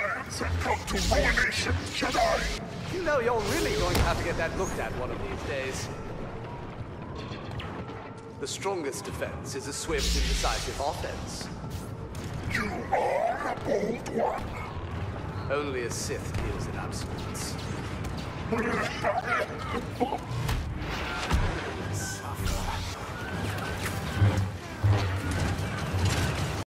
plans have come to ruination, Jedi. You know you're really going to have to get that looked at one of these days. The strongest defense is a swift and decisive offense. You are a bold one. Only a Sith deals in absolutes.